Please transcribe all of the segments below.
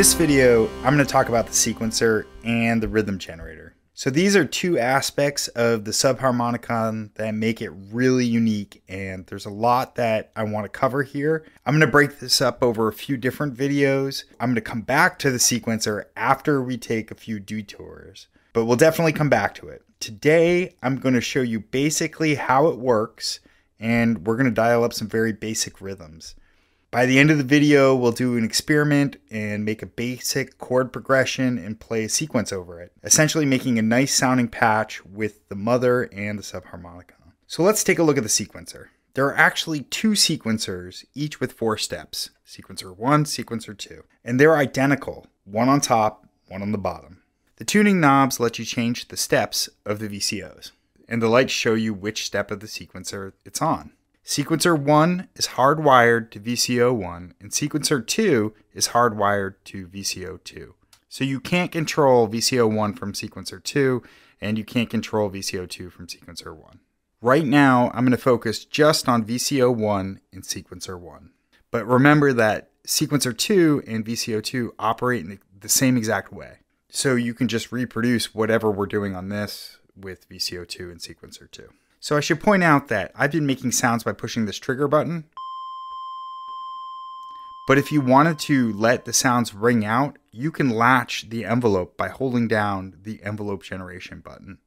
this video, I'm going to talk about the sequencer and the rhythm generator. So these are two aspects of the subharmonicon that make it really unique and there's a lot that I want to cover here. I'm going to break this up over a few different videos. I'm going to come back to the sequencer after we take a few detours, but we'll definitely come back to it. Today, I'm going to show you basically how it works and we're going to dial up some very basic rhythms. By the end of the video, we'll do an experiment and make a basic chord progression and play a sequence over it, essentially making a nice sounding patch with the mother and the subharmonicon. So let's take a look at the sequencer. There are actually two sequencers, each with four steps. Sequencer 1, sequencer 2. And they're identical, one on top, one on the bottom. The tuning knobs let you change the steps of the VCOs, and the lights show you which step of the sequencer it's on. Sequencer 1 is hardwired to VCO 1, and sequencer 2 is hardwired to VCO 2. So you can't control VCO 1 from sequencer 2, and you can't control VCO 2 from sequencer 1. Right now, I'm going to focus just on VCO 1 and sequencer 1. But remember that sequencer 2 and VCO 2 operate in the same exact way. So you can just reproduce whatever we're doing on this with VCO 2 and sequencer 2. So I should point out that I've been making sounds by pushing this trigger button. But if you wanted to let the sounds ring out, you can latch the envelope by holding down the envelope generation button.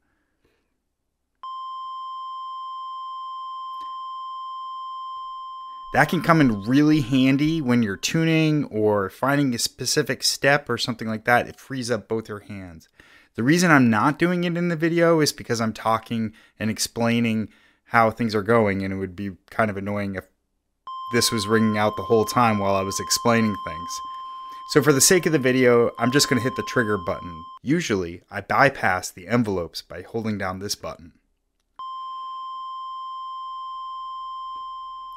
That can come in really handy when you're tuning or finding a specific step or something like that. It frees up both your hands. The reason I'm not doing it in the video is because I'm talking and explaining how things are going, and it would be kind of annoying if this was ringing out the whole time while I was explaining things. So for the sake of the video, I'm just going to hit the trigger button. Usually, I bypass the envelopes by holding down this button.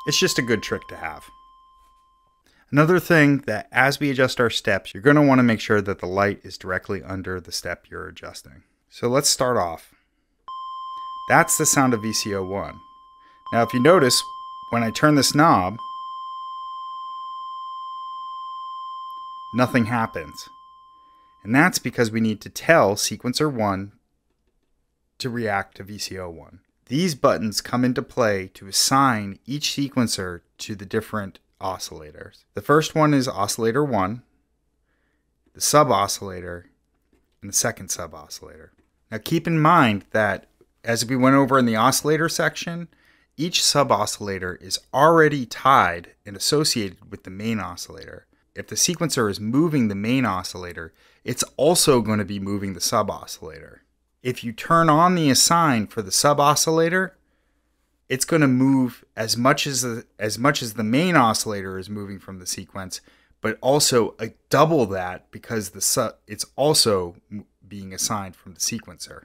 It's just a good trick to have. Another thing that as we adjust our steps, you're going to want to make sure that the light is directly under the step you're adjusting. So let's start off. That's the sound of VCO1. Now if you notice, when I turn this knob, nothing happens. And that's because we need to tell sequencer 1 to react to VCO1. These buttons come into play to assign each sequencer to the different oscillators. The first one is oscillator 1, the sub oscillator, and the second sub oscillator. Now keep in mind that as we went over in the oscillator section, each sub oscillator is already tied and associated with the main oscillator. If the sequencer is moving the main oscillator, it's also going to be moving the sub oscillator. If you turn on the assign for the sub oscillator, it's going to move as much as the, as much as the main oscillator is moving from the sequence, but also a double that because the it's also being assigned from the sequencer.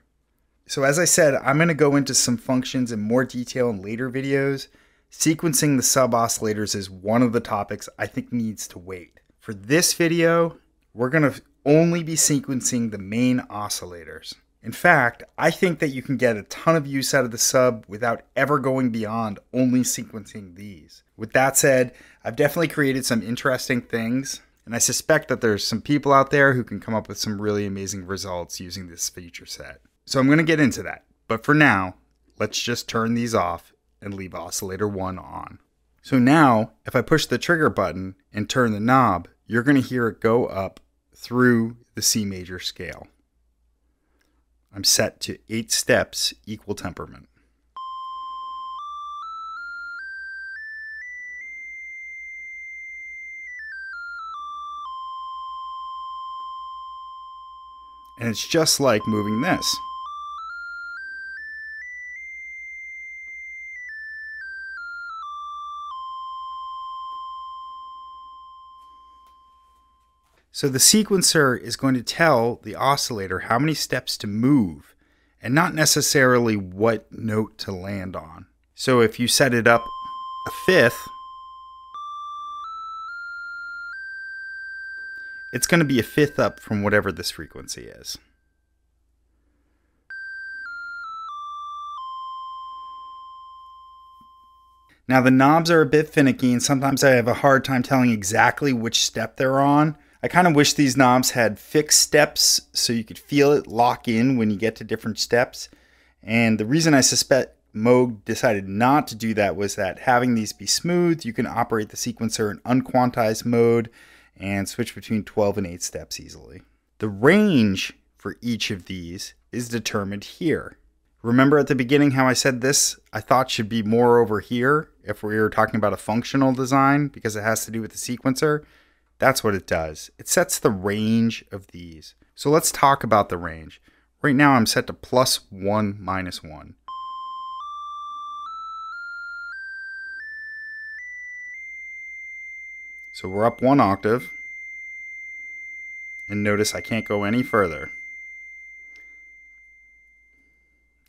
So as I said, I'm going to go into some functions in more detail in later videos. Sequencing the sub oscillators is one of the topics I think needs to wait. For this video, we're going to only be sequencing the main oscillators. In fact, I think that you can get a ton of use out of the sub without ever going beyond only sequencing these. With that said, I've definitely created some interesting things, and I suspect that there's some people out there who can come up with some really amazing results using this feature set. So I'm going to get into that. But for now, let's just turn these off and leave oscillator 1 on. So now, if I push the trigger button and turn the knob, you're going to hear it go up through the C major scale. I'm set to eight steps equal temperament. And it's just like moving this. So the sequencer is going to tell the oscillator how many steps to move and not necessarily what note to land on. So if you set it up a fifth, it's going to be a fifth up from whatever this frequency is. Now the knobs are a bit finicky and sometimes I have a hard time telling exactly which step they're on. I kind of wish these knobs had fixed steps so you could feel it lock in when you get to different steps. And the reason I suspect Moog decided not to do that was that having these be smooth, you can operate the sequencer in unquantized mode and switch between 12 and 8 steps easily. The range for each of these is determined here. Remember at the beginning how I said this I thought should be more over here if we were talking about a functional design because it has to do with the sequencer? That's what it does. It sets the range of these. So let's talk about the range. Right now I'm set to plus 1, minus 1. So we're up one octave. And notice I can't go any further.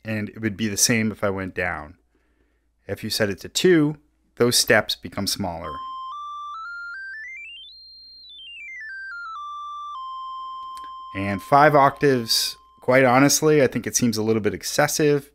And it would be the same if I went down. If you set it to 2, those steps become smaller. And five octaves, quite honestly, I think it seems a little bit excessive.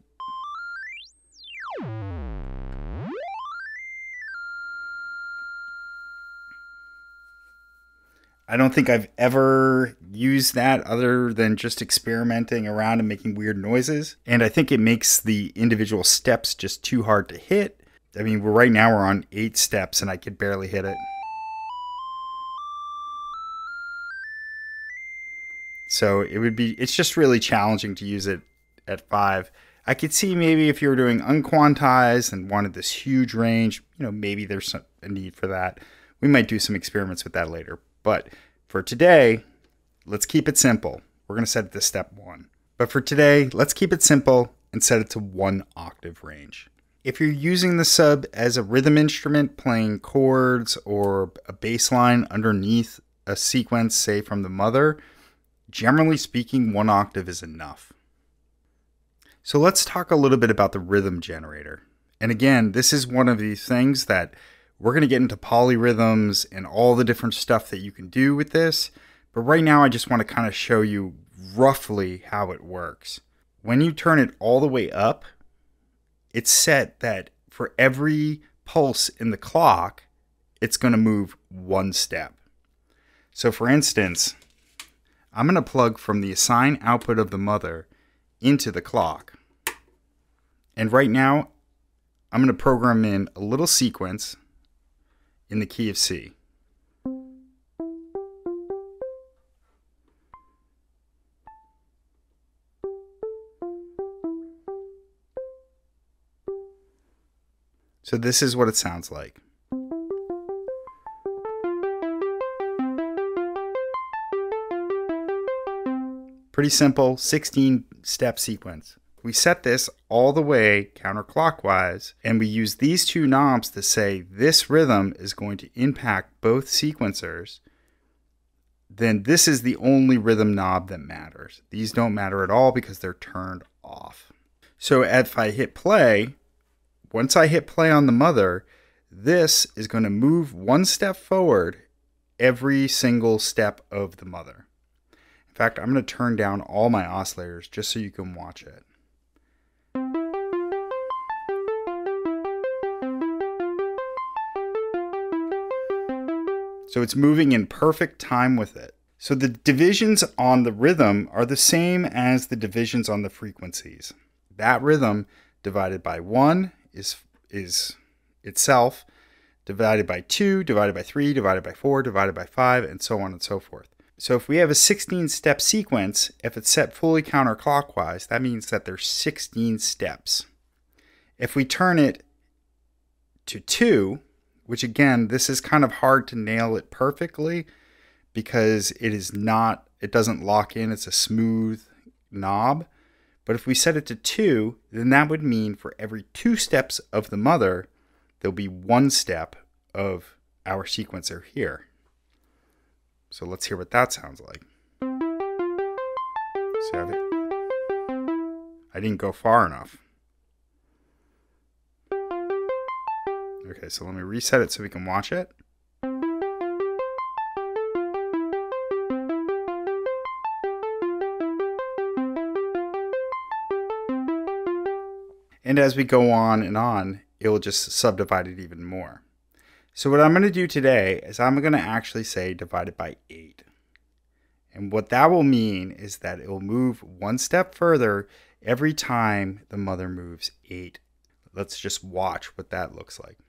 I don't think I've ever used that other than just experimenting around and making weird noises. And I think it makes the individual steps just too hard to hit. I mean, right now we're on eight steps and I could barely hit it. So it would be, it's just really challenging to use it at five. I could see maybe if you were doing unquantized and wanted this huge range, you know, maybe there's some, a need for that. We might do some experiments with that later. But for today, let's keep it simple. We're going to set it to step one. But for today, let's keep it simple and set it to one octave range. If you're using the sub as a rhythm instrument, playing chords or a bass line underneath a sequence, say from the mother, Generally speaking, one octave is enough. So let's talk a little bit about the rhythm generator. And again, this is one of these things that we're going to get into polyrhythms and all the different stuff that you can do with this. But right now, I just want to kind of show you roughly how it works. When you turn it all the way up, it's set that for every pulse in the clock, it's going to move one step. So for instance, I'm going to plug from the assign output of the mother into the clock. And right now, I'm going to program in a little sequence in the key of C. So this is what it sounds like. Pretty simple 16 step sequence. We set this all the way counterclockwise, and we use these two knobs to say this rhythm is going to impact both sequencers. Then this is the only rhythm knob that matters. These don't matter at all because they're turned off. So if I hit play, once I hit play on the mother, this is going to move one step forward every single step of the mother fact, I'm going to turn down all my oscillators just so you can watch it. So it's moving in perfect time with it. So the divisions on the rhythm are the same as the divisions on the frequencies. That rhythm divided by 1 is, is itself, divided by 2, divided by 3, divided by 4, divided by 5, and so on and so forth. So if we have a 16 step sequence, if it's set fully counterclockwise, that means that there's 16 steps. If we turn it to 2, which again, this is kind of hard to nail it perfectly because it is not, it doesn't lock in, it's a smooth knob. But if we set it to 2, then that would mean for every two steps of the mother, there'll be one step of our sequencer here. So let's hear what that sounds like. See, I, I didn't go far enough. Okay, so let me reset it so we can watch it. And as we go on and on, it will just subdivide it even more. So what I'm going to do today is I'm going to actually say divided by 8. And what that will mean is that it will move one step further every time the mother moves 8. Let's just watch what that looks like.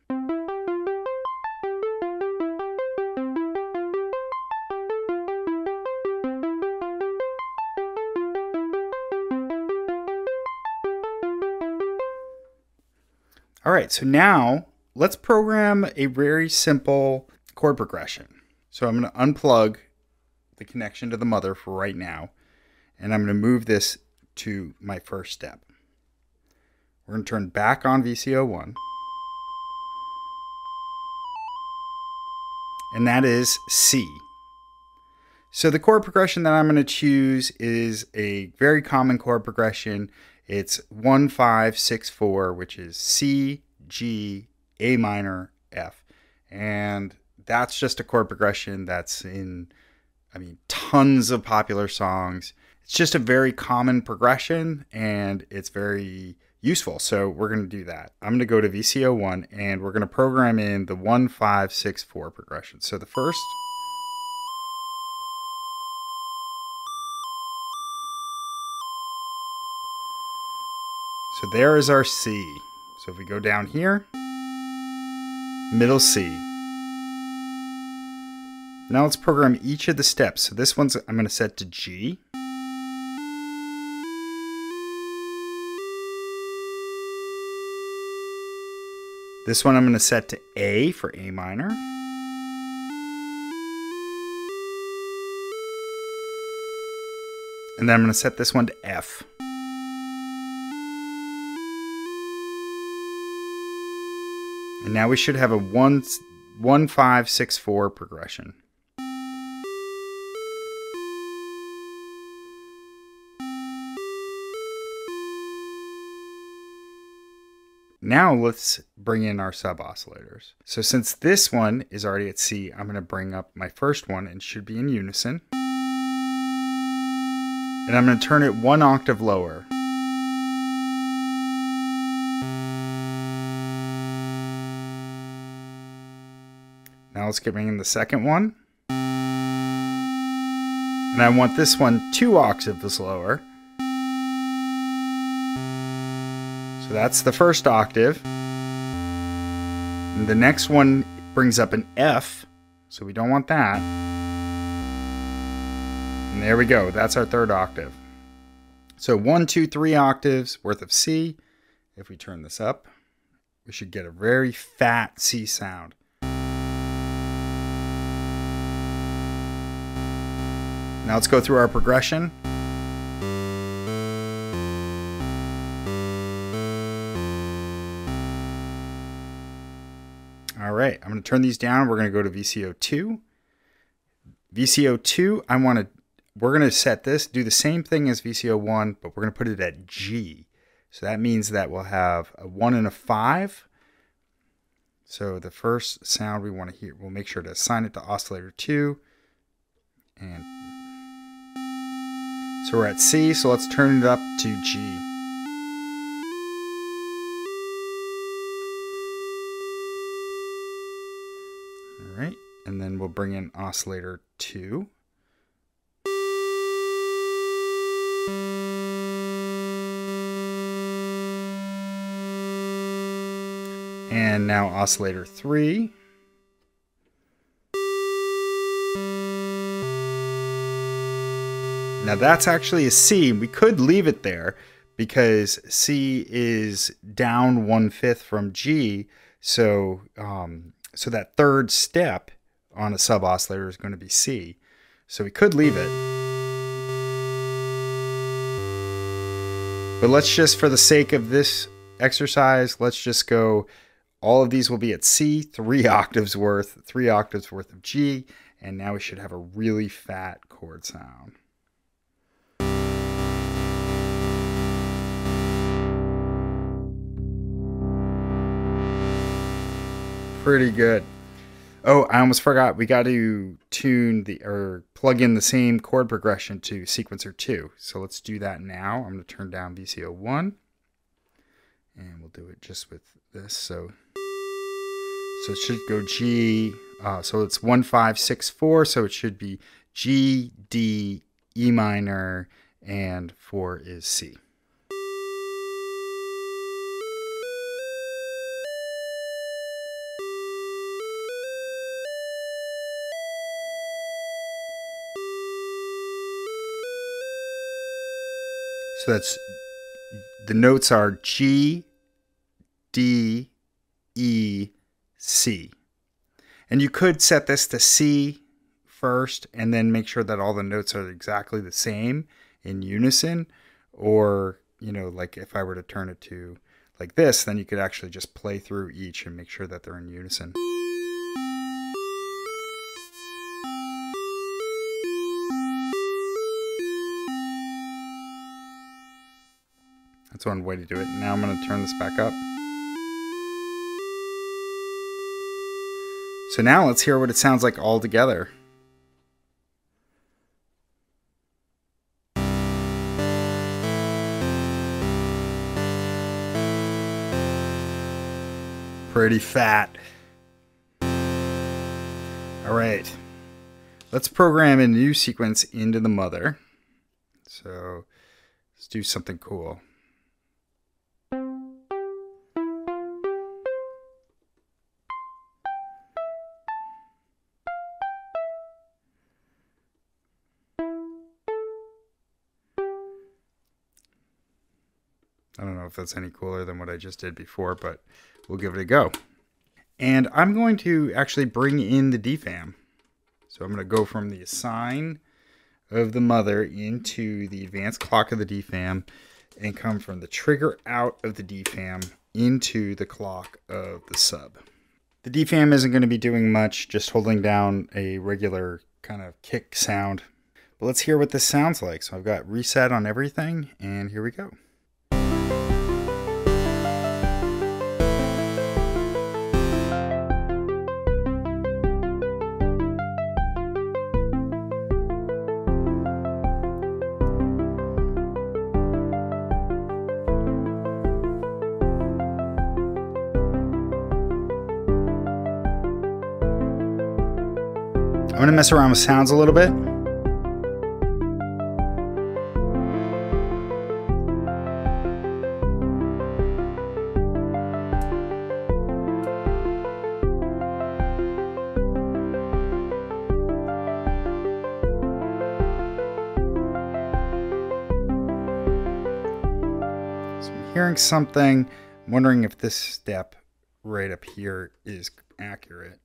All right, so now let's program a very simple chord progression. So I'm going to unplug the connection to the mother for right now, and I'm going to move this to my first step. We're going to turn back on VCO1. And that is C. So the chord progression that I'm going to choose is a very common chord progression. It's 1 5 6 4, which is C, G, A minor, F. And that's just a chord progression that's in, I mean, tons of popular songs. It's just a very common progression and it's very useful. So we're going to do that. I'm going to go to VCO1 and we're going to program in the 1 5 6 4 progression. So the first. So there is our C. So if we go down here, middle C. Now let's program each of the steps. So this one's I'm going to set to G. This one I'm going to set to A for A minor. And then I'm going to set this one to F. And now we should have a 1, one 5, 6, 4 progression. Now let's bring in our sub oscillators. So since this one is already at C, I'm going to bring up my first one and should be in unison. And I'm going to turn it one octave lower. Let's bring in the second one. And I want this one two octaves lower. So that's the first octave. And the next one brings up an F, so we don't want that. And there we go, that's our third octave. So one, two, three octaves worth of C. If we turn this up, we should get a very fat C sound. Now let's go through our progression. All right, I'm going to turn these down. We're going to go to VCO2. VCO2, I want to, we're going to set this, do the same thing as VCO1, but we're going to put it at G. So that means that we'll have a 1 and a 5. So the first sound we want to hear, we'll make sure to assign it to oscillator 2. And so we're at C, so let's turn it up to G. All right, and then we'll bring in oscillator 2. And now oscillator 3. Now that's actually a C. We could leave it there because C is down one fifth from G. So, um, so that third step on a sub oscillator is going to be C. So we could leave it. But let's just, for the sake of this exercise, let's just go, all of these will be at C, three octaves worth, three octaves worth of G, and now we should have a really fat chord sound. Pretty good. Oh, I almost forgot. We got to tune the or plug in the same chord progression to sequencer 2. So let's do that now. I'm going to turn down VCO 1 and we'll do it just with this. So So it should go G. Uh, so it's one five six four. So it should be G D E minor, and four is C. So that's the notes are G, D, E, C. And you could set this to C first and then make sure that all the notes are exactly the same in unison. Or, you know, like if I were to turn it to like this, then you could actually just play through each and make sure that they're in unison. That's one way to do it. Now I'm going to turn this back up. So now let's hear what it sounds like all together. Pretty fat. All right. Let's program a new sequence into the mother. So let's do something cool. If that's any cooler than what I just did before, but we'll give it a go. And I'm going to actually bring in the DFAM. So I'm going to go from the assign of the mother into the advanced clock of the DFAM and come from the trigger out of the DFAM into the clock of the sub. The DFAM isn't going to be doing much, just holding down a regular kind of kick sound. But let's hear what this sounds like. So I've got reset on everything, and here we go. I'm to mess around with sounds a little bit. I'm hearing something. I'm wondering if this step right up here is accurate.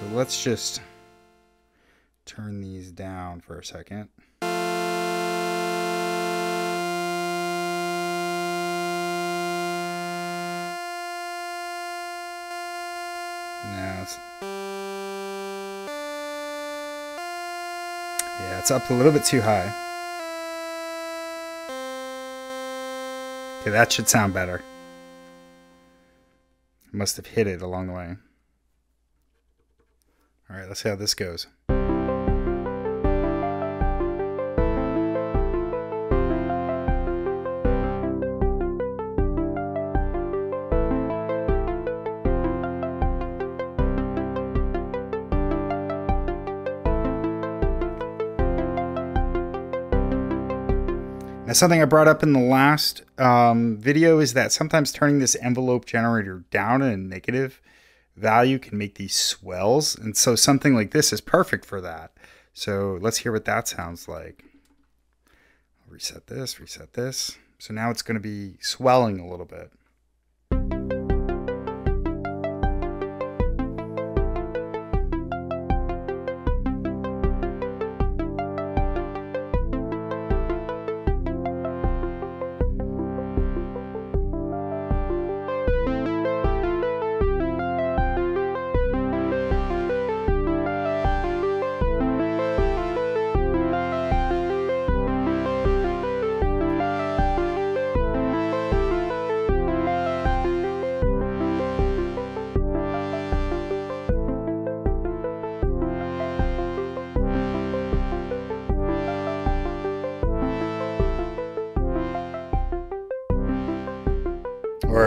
So let's just turn these down for a second. Now it's, yeah, it's up a little bit too high. Okay, that should sound better. Must have hit it along the way. Let's see how this goes. Now, something I brought up in the last um, video is that sometimes turning this envelope generator down in a negative value can make these swells. And so something like this is perfect for that. So let's hear what that sounds like. I'll reset this, reset this. So now it's going to be swelling a little bit.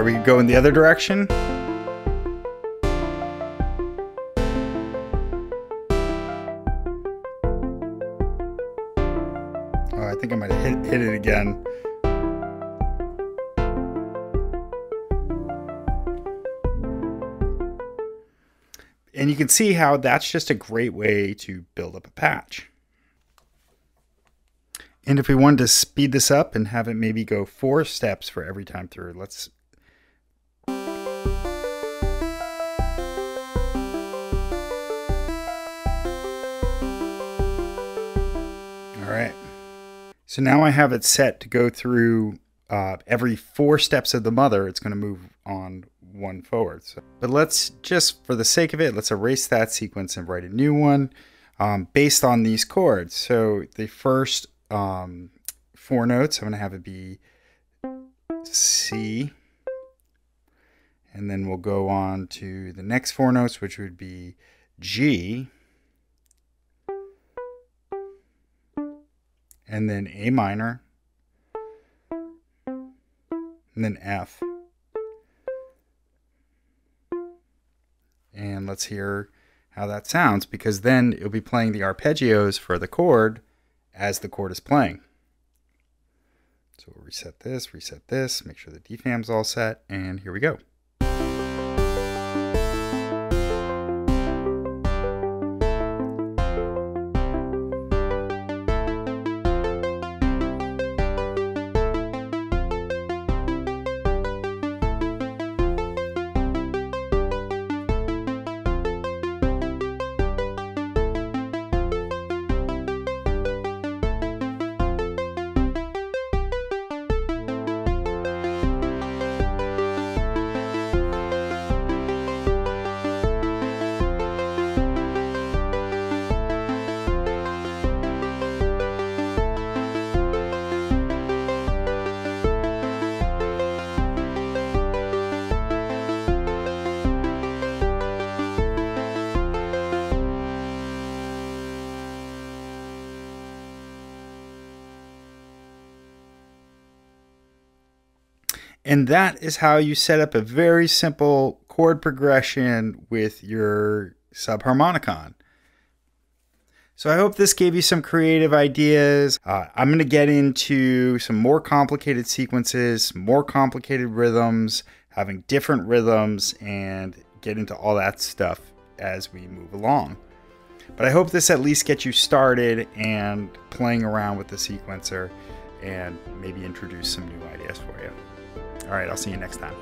Are we going the other direction? Oh, I think I might hit, hit it again. And you can see how that's just a great way to build up a patch. And if we wanted to speed this up and have it maybe go four steps for every time through, let's right. So now I have it set to go through uh, every four steps of the mother. It's going to move on one forward. So, but let's just, for the sake of it, let's erase that sequence and write a new one um, based on these chords. So the first um, four notes, I'm going to have it be C. And then we'll go on to the next four notes, which would be G. And then A minor. And then F. And let's hear how that sounds because then it'll be playing the arpeggios for the chord as the chord is playing. So we'll reset this, reset this, make sure the DFAM's all set, and here we go. And that is how you set up a very simple chord progression with your subharmonicon. So I hope this gave you some creative ideas. Uh, I'm going to get into some more complicated sequences, more complicated rhythms, having different rhythms, and get into all that stuff as we move along. But I hope this at least gets you started and playing around with the sequencer and maybe introduce some new ideas for you. All right, I'll see you next time.